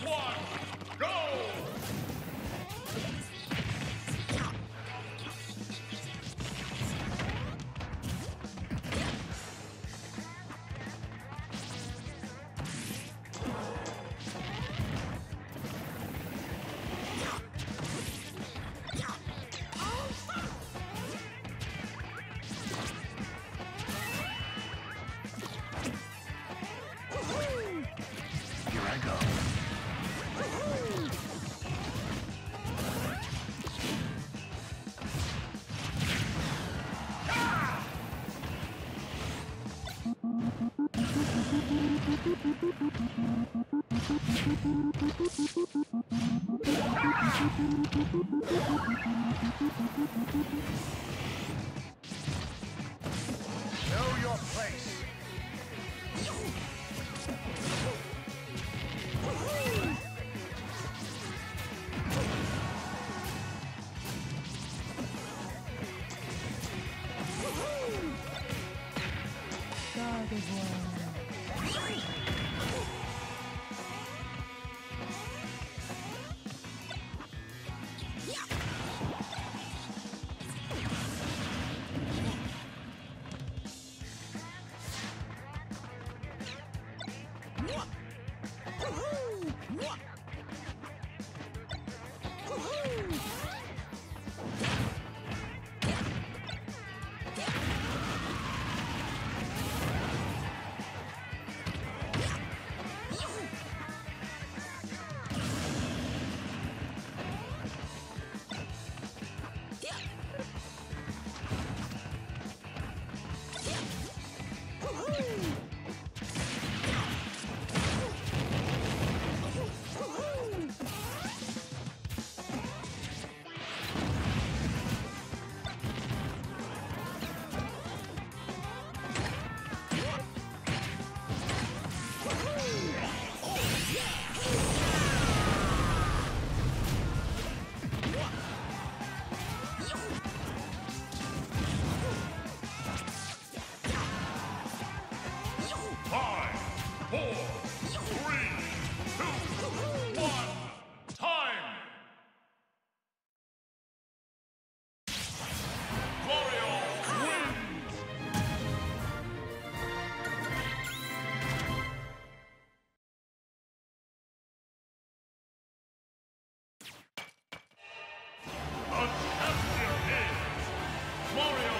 Here! I go. Five, is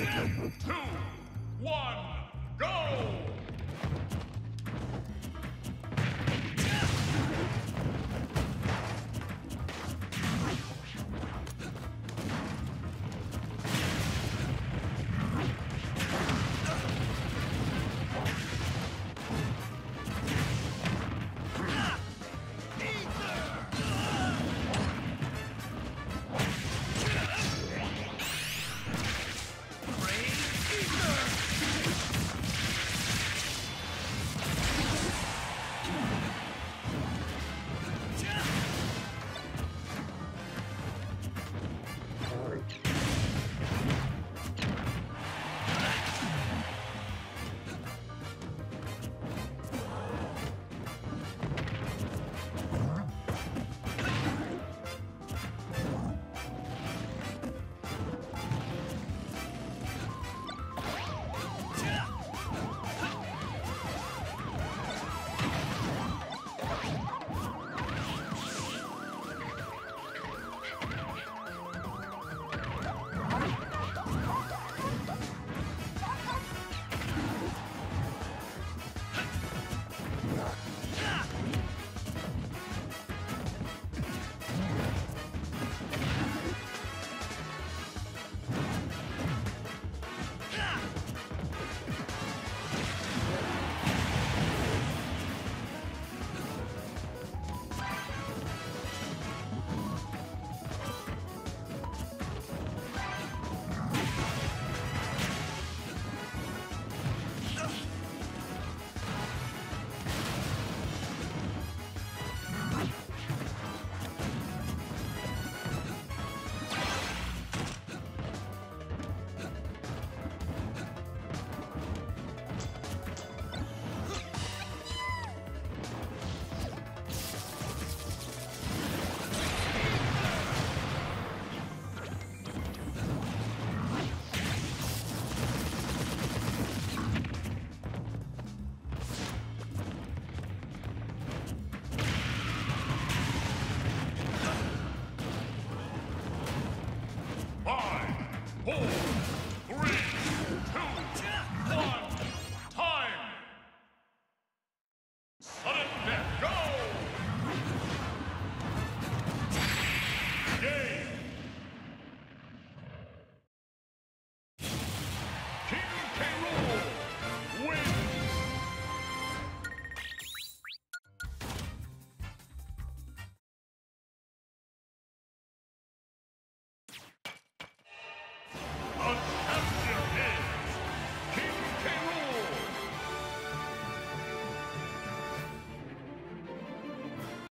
Mexico.